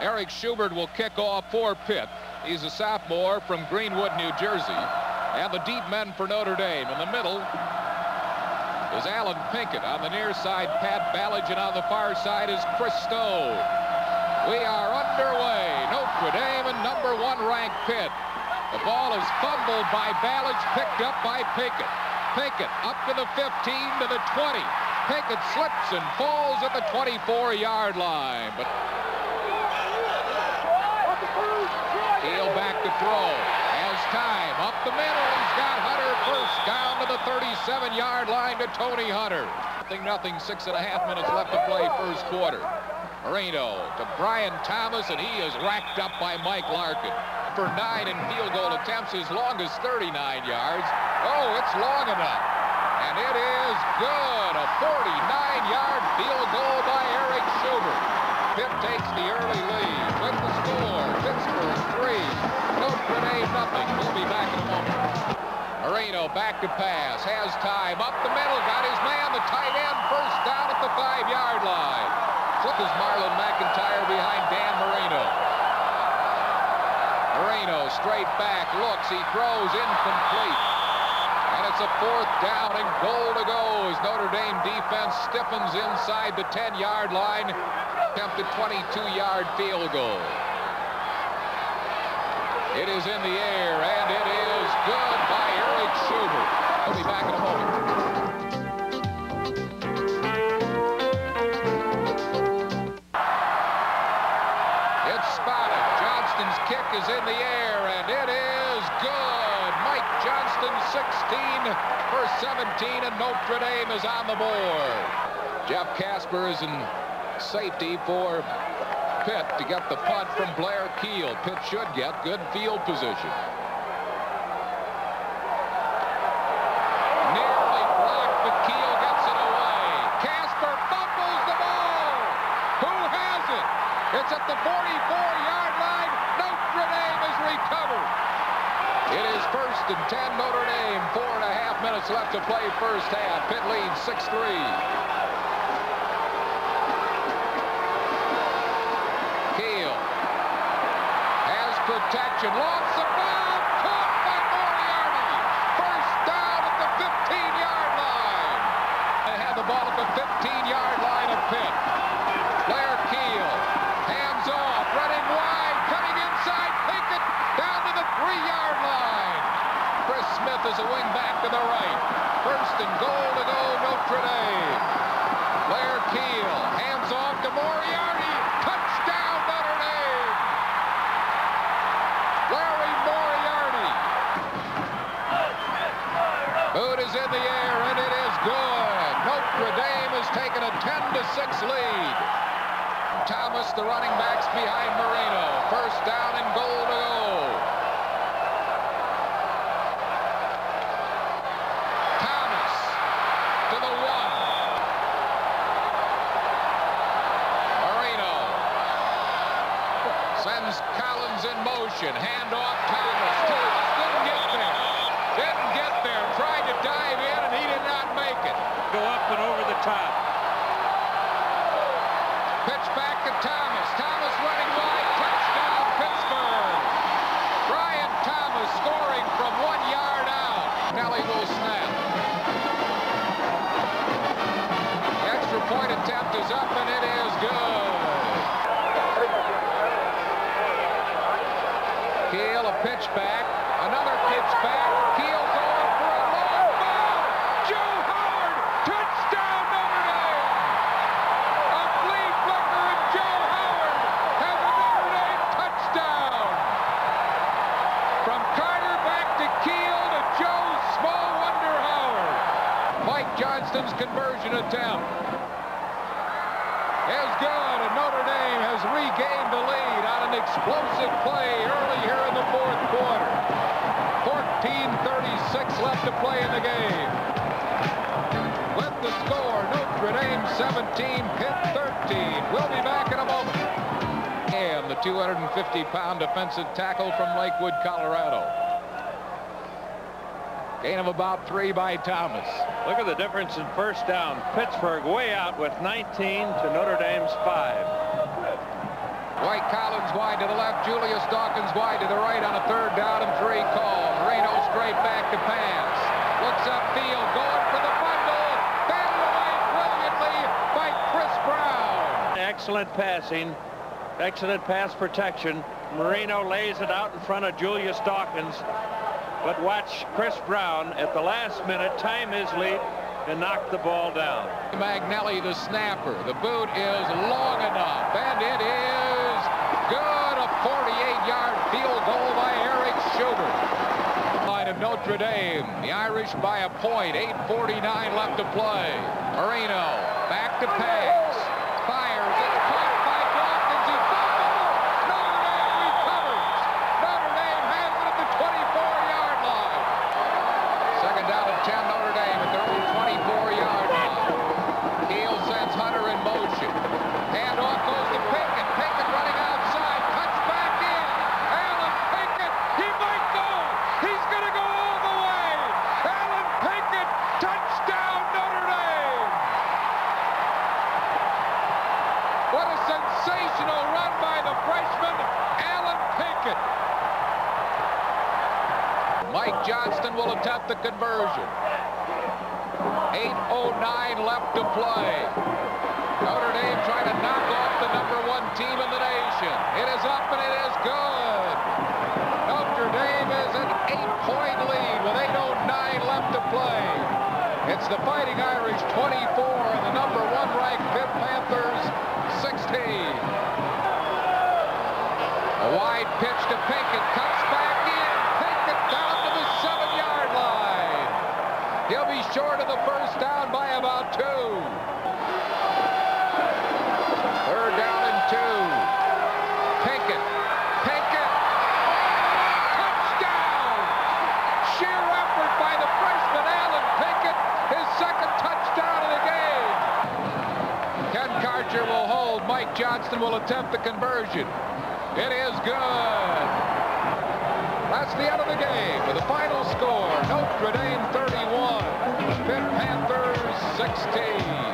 Eric Schubert will kick off for Pitt. He's a sophomore from Greenwood, New Jersey. And the deep men for Notre Dame. In the middle is Allen Pinkett. On the near side, Pat Ballage. And on the far side is Chris Stowe. We are underway. Notre Dame and number one ranked Pitt. The ball is fumbled by Ballage, picked up by Pinkett. Pinkett up to the 15 to the 20. Pinkett slips and falls at the 24-yard line. But back to throw. Has time. Up the middle. He's got Hunter first. Down to the 37-yard line to Tony Hunter. Nothing, nothing. Six and a half minutes left to play first quarter. Marino to Brian Thomas, and he is racked up by Mike Larkin. For nine in field goal attempts, his longest 39 yards. Oh, it's long enough. And it is good. A 49-yard to pass, has time, up the middle, got his man, the tight end, first down at the five-yard line. Flip is Marlon McIntyre behind Dan Marino. Marino straight back, looks, he throws incomplete. And it's a fourth down and goal to go as Notre Dame defense stiffens inside the 10-yard line. Attempted 22-yard field goal. It is in the air, and it is good by Eric Schubert. We'll be back in a moment. It's spotted. Johnston's kick is in the air, and it is good. Mike Johnston, 16 for 17, and Notre Dame is on the board. Jeff Casper is in safety for Pitt to get the punt from Blair Kiel. Pitt should get good field position. Nearly blocked, but Kiel gets it away. Casper fumbles the ball. Who has it? It's at the 44-yard line. Notre Dame is recovered. It is first and 10 Notre Dame. Four and a half minutes left to play first half. Pitt leads 6-3. Kiel has protection. Lost Is a wing back to the right. First and goal to go Notre Dame. Blair Kiel. Hands off to Moriarty. Touchdown Notre Dame. Larry Moriarty. Boot is in the air, and it is good. Notre Dame has taken a 10 to 6 lead. Thomas, the running backs behind Marino. First down and goal to go. Thomas to the one. Marino sends Collins in motion. Hand off Thomas. Thomas didn't get there. Didn't get there. Tried to dive in, and he did not make it. Go up and over the top. Pitch back to pitch back. Another pitch back. Kiel going for a long ball. Joe Howard. Touchdown, Notre Dame. A flea flicker, and Joe Howard has a Notre Dame touchdown. From Carter back to Kiel to Joe Small Wonder Howard. Mike Johnston's conversion attempt is good, and Notre Dame has regained the lead on an explosive play early here in the fourth quarter. 14.36 left to play in the game. With the score, Notre Dame 17, Pitt 13. We'll be back in a moment. And the 250-pound defensive tackle from Lakewood, Colorado. Gain of about three by Thomas. Look at the difference in first down. Pittsburgh way out with 19 to Notre Dame's 5. Dwight Collins wide to the left. Julius Dawkins wide to the right on a third down and three call. Marino straight back to pass. Looks upfield, going for the bundle. Batted away brilliantly by Chris Brown. Excellent passing. Excellent pass protection. Marino lays it out in front of Julius Dawkins. But watch Chris Brown at the last minute time his lead and knock the ball down. Magnelli, the snapper. The boot is long enough, and it is good. A 48-yard field goal by Eric Schubert. Line of Notre Dame. The Irish by a point. 8.49 left to play. Marino back to pass. Fires. It's caught by Dawkins. He fumbles. Notre Dame recovers. Notre Dame has it at the 24-yard line. Second down and 10 Mike Johnston will attempt the conversion. 8.09 left to play. Notre Dame trying to knock off the number one team in the nation. It is up and it is good. Notre Dame is an eight-point lead with 8.09 left to play. It's the Fighting Irish 24 and the number one ranked Pitt Panthers 16. A wide pitch to Pinkett. Cuts back in. Pinkett down to the seven-yard line. He'll be short of the first down by about two. Third down and two. Pinkett. Pinkett. Touchdown! Sheer effort by the freshman Allen Pinkett. His second touchdown of the game. Ken Karcher will hold. Mike Johnston will attempt the conversion. It is good. That's the end of the game with the final 16.